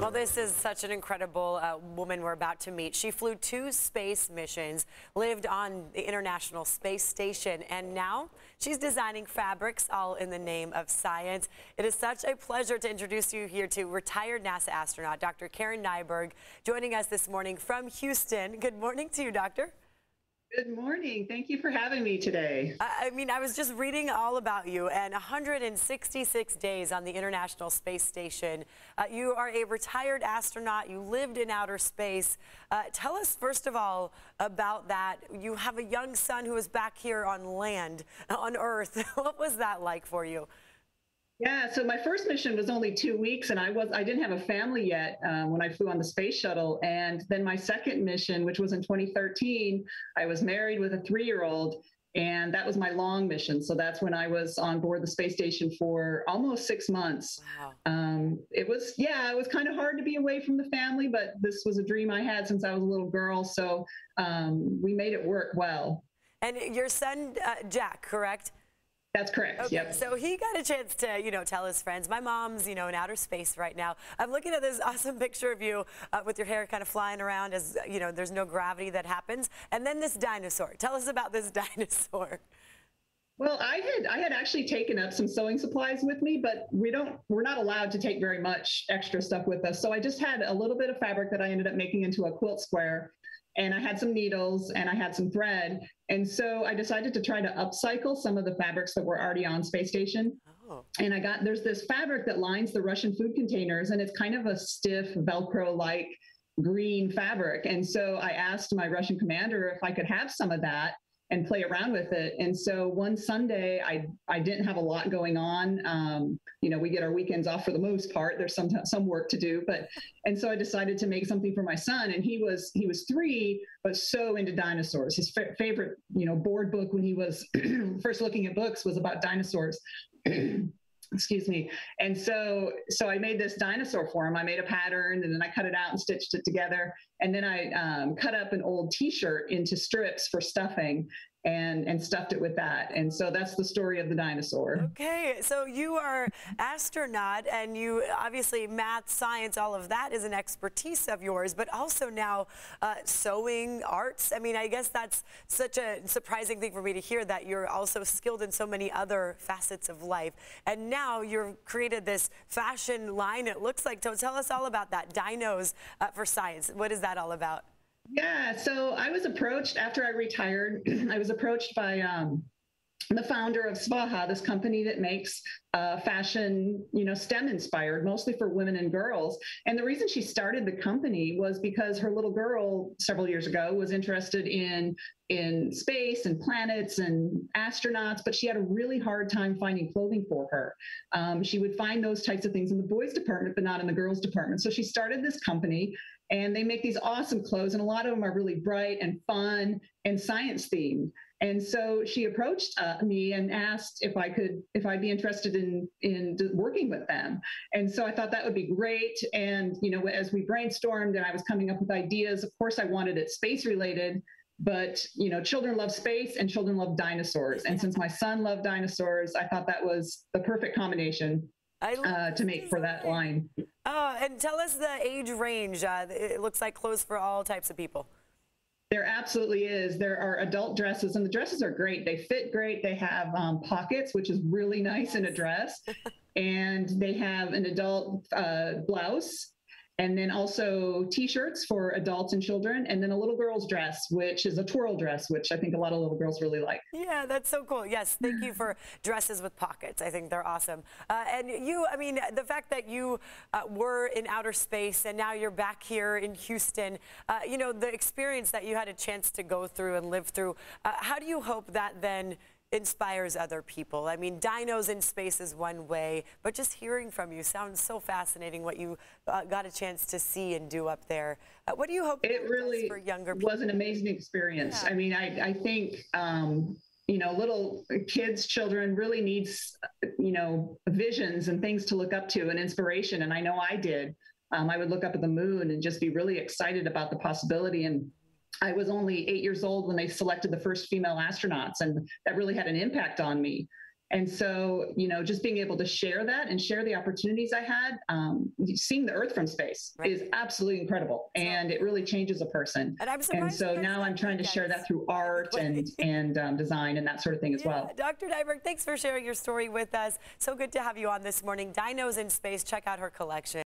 Well, this is such an incredible uh, woman we're about to meet. She flew two space missions, lived on the International Space Station, and now she's designing fabrics all in the name of science. It is such a pleasure to introduce you here to retired NASA astronaut Dr. Karen Nyberg, joining us this morning from Houston. Good morning to you, Doctor. Good morning. Thank you for having me today. I mean, I was just reading all about you and 166 days on the International Space Station. Uh, you are a retired astronaut. You lived in outer space. Uh, tell us, first of all, about that. You have a young son who is back here on land, on Earth. what was that like for you? Yeah, so my first mission was only two weeks, and I was I didn't have a family yet uh, when I flew on the space shuttle. And then my second mission, which was in 2013, I was married with a three-year-old, and that was my long mission. So that's when I was on board the space station for almost six months. Wow. Um, it was yeah, it was kind of hard to be away from the family, but this was a dream I had since I was a little girl. So um, we made it work well. And your son uh, Jack, correct? That's correct. Okay, yep. So he got a chance to, you know, tell his friends. My mom's, you know, in outer space right now. I'm looking at this awesome picture of you uh, with your hair kind of flying around as, you know, there's no gravity that happens. And then this dinosaur. Tell us about this dinosaur. Well, I had I had actually taken up some sewing supplies with me, but we don't we're not allowed to take very much extra stuff with us. So I just had a little bit of fabric that I ended up making into a quilt square and I had some needles and I had some thread. And so I decided to try to upcycle some of the fabrics that were already on space station. Oh. And I got there's this fabric that lines the Russian food containers, and it's kind of a stiff Velcro like green fabric. And so I asked my Russian commander if I could have some of that and play around with it. And so one Sunday, I I didn't have a lot going on. Um, you know, we get our weekends off for the most part. There's some some work to do, but and so I decided to make something for my son. And he was he was three, but so into dinosaurs. His fa- favorite you know board book when he was first looking at books was about dinosaurs. excuse me. And so so i made this dinosaur for him i made a pattern and then i cut it out and stitched it together. And then i um, cut up an old t-shirt into strips for stuffing and and stuffed it with that. And so that's the story of the dinosaur. Okay so you are astronaut and you obviously math science all of that is an expertise of yours but also now uh, sewing arts. I mean i guess that's such a surprising thing for me to hear that you're also skilled in so many other facets of life. And now you've created this fashion line it looks like. So tell us all about that dinos uh, for science. What is that all about yeah, so I was approached after I retired. I was approached by um, the founder of Svaha, this company that makes uh, fashion, you know, STEM inspired, mostly for women and girls. And the reason she started the company was because her little girl several years ago was interested in in space and planets and astronauts, but she had a really hard time finding clothing for her. Um, she would find those types of things in the boys' department, but not in the girls' department. So she started this company and they make these awesome clothes and a lot of them are really bright and fun and science themed. And so she approached uh, me and asked if i could if i'd be interested in in working with them. And so i thought that would be great. And you know as we brainstormed and i was coming up with ideas of course i wanted it space related but you know children love space and children love dinosaurs. And since my son loved dinosaurs i thought that was the perfect combination uh, to make for that line. Oh, and tell us the age range. Uh, it looks like clothes for all types of people. There absolutely is. There are adult dresses, and the dresses are great. They fit great. They have um, pockets, which is really nice yes. in a dress. and they have an adult uh, blouse and then also t-shirts for adults and children and then a little girl's dress which is a twirl dress which i think a lot of little girls really like. Yeah that's so cool. Yes thank you for dresses with pockets. I think they're awesome. Uh, and you i mean the fact that you uh, were in outer space and now you're back here in houston uh, you know the experience that you had a chance to go through and live through uh, how do you hope that then inspires other people. I mean, dinos in space is one way, but just hearing from you sounds so fascinating what you uh, got a chance to see and do up there. Uh, what do you hope it really for younger people? was an amazing experience. Yeah. I mean, I, I think, um, you know, little kids, children really needs, you know, visions and things to look up to and inspiration. And I know I did. Um, I would look up at the moon and just be really excited about the possibility and I was only eight years old when they selected the first female astronauts, and that really had an impact on me. And so, you know, just being able to share that and share the opportunities I had, um, seeing the Earth from space Right. is absolutely incredible, and it really changes a person. And I'm And so now I'm trying to share that through art and and um, design and that sort of thing as well. Dr. Nyberg, thanks for sharing your story with us. So good to have you on this morning. Dinos in Space, check out her collection.